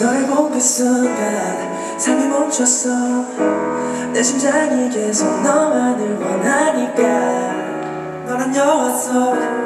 너를 본 그 순간 삶이 멈췄어. 내 심장이 계속 너만을 원하니까. 너란 영화 속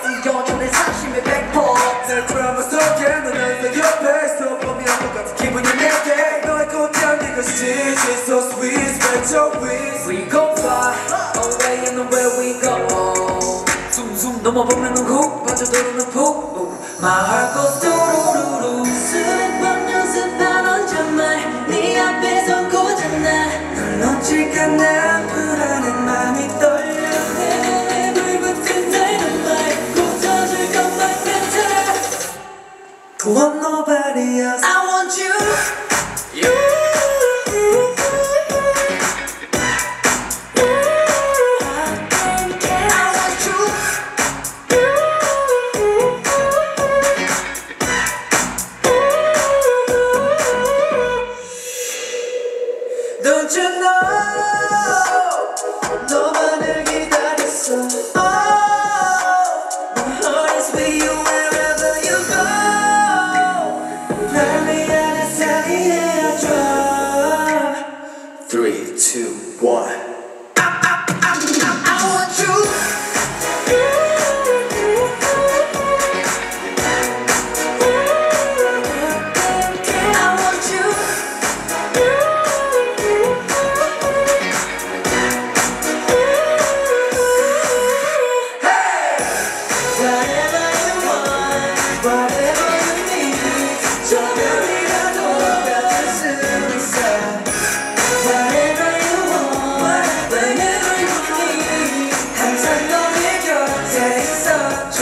so sweet, special with We go far away and where we go 숭숭 넘어보면 훅 빠져들어는 푹 My heart goes 두루루루 수백 번 연습한 언제말 네 앞에서 고장나 널 놓칠까 난 불안한 맘이 떨려 내 맘에 불붙은 dynamite 못 터질 것만 같아 Don't want nobody else I want You two, one.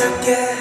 forget.